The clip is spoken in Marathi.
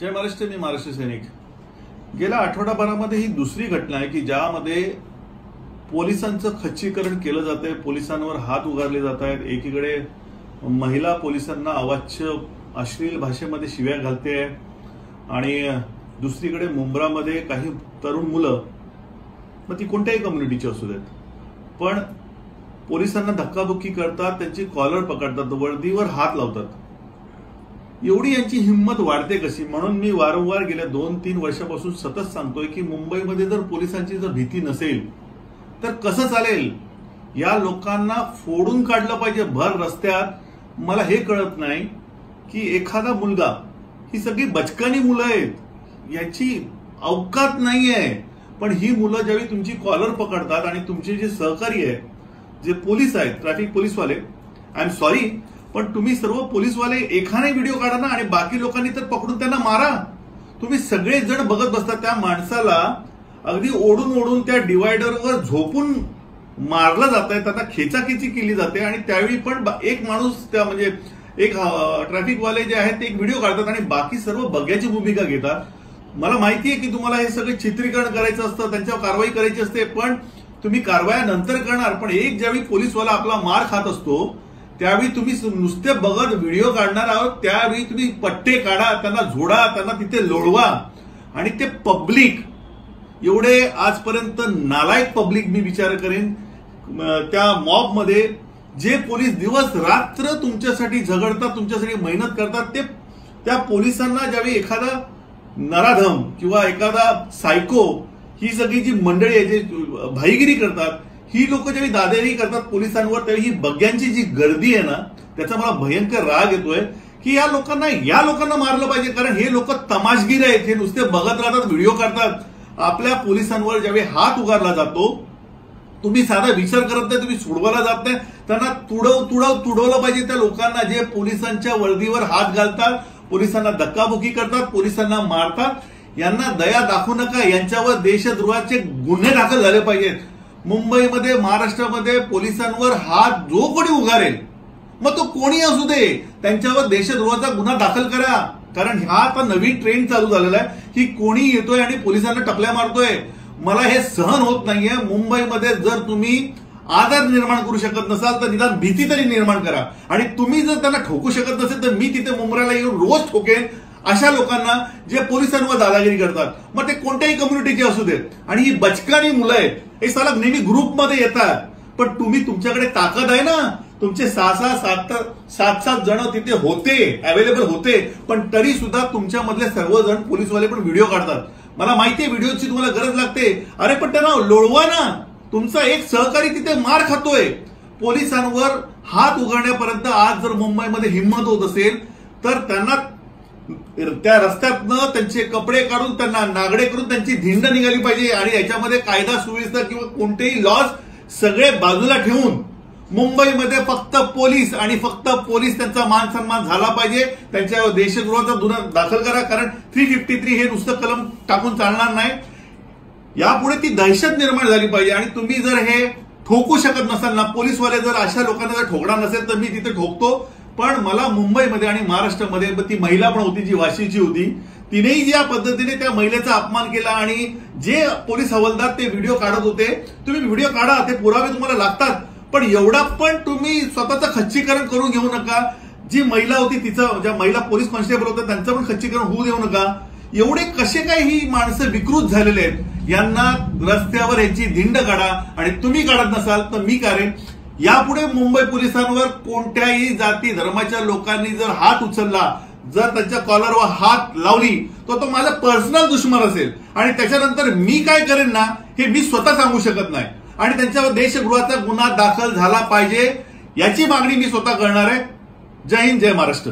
जय महाराष्ट्र मी महाराष्ट्र सैनिक. गेल्या आठवडाभरामध्ये ही दुसरी घटना आहे की ज्यामध्ये पोलिसांचं खच्चीकरण केलं जात आहे पोलिसांवर हात उगारले जात आहेत एकीकडे महिला पोलिसांना अवाच्य अश्लील भाषेमध्ये शिव्या घालते आहे आणि दुसरीकडे मुंब्रामध्ये काही तरुण मुलं मग ती कोणत्याही कम्युनिटीची असू देत. पण पोलिसांना धक्काबुक्की करतात त्यांची कॉलर पकडतात वर्दीवर हात लावतात. एवढी यांची हिंमत वाढते कशी? म्हणून मी वारंवार गेल्या दोन तीन वर्षापासून सतत सांगतोय की मुंबईमध्ये जर पोलिसांची जर भीती नसेल तर कसं चालेल? या लोकांना फोडून काढलं पाहिजे भर रस्त्यात. मला हे कळत नाही की एखादा मुलगा ही सगळी बचकानी मुलं आहेत याची अवकात नाही आहे पण ही मुलं ज्यावेळी तुमची कॉलर पकडतात आणि तुमचे जे सहकारी आहे जे पोलीस आहेत ट्रॅफिक पोलीसवाले आय एम सॉरी पण तुम्ही सर्व पोलीसवाले एखाने व्हिडिओ काढा ना आणि बाकी लोकांनी तर पकडून त्यांना मारा. तुम्ही सगळे जण बघत बसता त्या माणसाला अगदी ओढून ओढून त्या डिवायडरवर झोपून मारलं जात आहे त्यांना खेचाखेची केली जाते आणि त्यावेळी पण एक माणूस त्या म्हणजे एक ट्रॅफिकवाले जे आहेत ते एक व्हिडिओ काढतात आणि बाकी सर्व बघ्याची भूमिका घेतात. मला माहिती आहे की तुम्हाला हे सगळे चित्रीकरण करायचं असतं त्यांच्यावर कारवाई करायची असते पण तुम्ही कारवाया नंतर करणार पण एक ज्यावेळी पोलीसवाला आपला मार खात असतो त्यावेळी तुम्ही नुसते बघत व्हिडिओ काढणार आहोत त्यावेळी तुम्ही पट्टे काढा त्यांना झोडा त्यांना तिथे लोळवा. आणि ते पब्लिक एवढे आजपर्यंत नालायक पब्लिक मी विचार करेन. त्या मॉबमध्ये जे पोलीस दिवस रात्र तुमच्यासाठी झगडतात तुमच्यासाठी मेहनत करतात ते त्या पोलिसांना ज्यावेळी एखादा नराधम किंवा एखादा सायको ही सगळी जी मंडळी आहे जे भाईगिरी करतात ही लोक ज्यावेळी दादागिरी करतात पोलिसांवर त्यावेळी ही बग्यांची जी गर्दी आहे ना त्याचा मला भयंकर राग येतोय की या लोकांना या लोकांना मारलं पाहिजे. कारण हे लोक तमाशगीर आहेत. हे नुसते बघत राहतात व्हिडिओ काढतात आपल्या पोलिसांवर ज्यावेळी हात उगारला जातो तुम्ही साधा विचार करत नाही तुम्ही सोडवायला जात नाही. त्यांना तुडव तुडव तुडवलं पाहिजे त्या लोकांना जे पोलिसांच्या वर्दीवर हात घालतात पोलिसांना धक्काबुक्की करतात पोलिसांना मारतात. यांना दया दाखवू नका. यांच्यावर देशद्रोहाचे गुन्हे दाखल झाले पाहिजेत. मुंबईमध्ये महाराष्ट्रामध्ये पोलिसांवर हात जो कोणी उगारेल मग तो कोणी असू दे त्यांच्यावर देशद्रोहाचा गुन्हा दाखल करा. कारण हा आता नवीन ट्रेंड चालू झालेला आहे की कोणी येतोय आणि पोलिसांना टपल्या मारतोय. मला हे सहन होत नाहीये. मुंबईमध्ये जर तुम्ही आदर निर्माण करू शकत नसाल तर निदान भीती तरी निर्माण करा. आणि तुम्ही जर त्यांना ठोकू शकत नसेल तर मी तिथे मुंबईला येऊन रोज ठोकेन. अशा लोकांना जे पोलिसांवर दादागिरी करतात. मग ते कोणत्याही कम्युनिटीचे असू देत. आणि ही बचकानी मुलं आहेत. हे सलग नेहमी ग्रुपमध्ये येतात. पण तुम्ही तुमच्याकडे ताकद आहे ना. तुमचे सहा सहा सात सात सात जण तिथे होते. अवेलेबल होते. पण तरी सुद्धा तुमच्यामधले सर्वजण पोलीसवाले पण व्हिडिओ काढतात. मला माहितीये व्हिडिओची तुम्हाला गरज लागते. अरे पण त्यांना लोळवा ना. तुमचा एक सहकारी तिथे मार खातोय. पोलिसांवर हात उघडण्यापर्यंत आज जर मुंबईमध्ये हिंमत होत असेल तर त्यांना त्या रस्त्यातनं त्यांचे कपडे काढून त्यांना नागडे करून त्यांची धिंड निघाली पाहिजे आणि याच्यामध्ये कायदा सुव्यवस्था किंवा कोणतेही लॉज सगळे बाजूला ठेवून मुंबईमध्ये फक्त पोलीस आणि फक्त पोलीस त्यांचा मान सन्मान झाला पाहिजे. त्यांच्या देशद्रोहाचा गुन्हा दाखल करा कारण थ्री फिफ्टी थ्री हे नुसतं कलम टाकून चालणार नाही. यापुढे ती दहशत निर्माण झाली पाहिजे. आणि तुम्ही जर हे ठोकू शकत नसाल ना पोलीसवाले जर अशा लोकांना जर ठोकणार नसेल तर मी तिथे ठोकतो. पण मला मुंबईमध्ये आणि महाराष्ट्रामध्ये ती महिला पण होती जी वाशीची होती तिनेही ज्या पद्धतीने त्या महिलेचा अपमान केला आणि जे पोलीस हवालदार ते व्हिडिओ काढत होते तुम्ही व्हिडिओ काढा ते पुरावे तुम्हाला लागतात. पण एवढा पण तुम्ही स्वतःचं खच्चीकरण करून घेऊ नका. जी महिला होती तिचं ज्या महिला पोलीस कॉन्स्टेबल होत्या त्यांचं पण खच्चीकरण होऊ देऊ नका. एवढे कसे काय ही माणसं विकृत झालेले आहेत? यांना रस्त्यावर याची धिंड काढा आणि तुम्ही काढत नसाल तर मी काढेन. यापुढे मुंबई पोलिसांवर कोणत्याही जाती धर्माच्या लोकांनी जर हात उचलला जर त्यांच्या कॉलरवर हात लावली तर तो माझा पर्सनल दुश्मन असेल. आणि त्याच्यानंतर मी काय करेन ना हे मी स्वतः सांगू शकत नाही. आणि त्यांच्यावर देशगृहाचा गुन्हा दाखल झाला पाहिजे याची मागणी मी स्वतः करणार आहे. जय हिंद जय महाराष्ट्र.